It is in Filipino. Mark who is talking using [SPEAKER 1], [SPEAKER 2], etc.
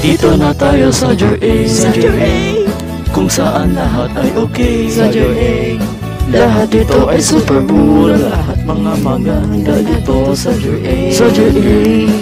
[SPEAKER 1] Dito na tayo sa Jer A
[SPEAKER 2] Sa Jer A.
[SPEAKER 1] Kung saan lahat ay okay.
[SPEAKER 2] Sa Jer A.
[SPEAKER 1] Lahat dito ay super cool Lahat mga maganda dito sa Jer A Sa Jer A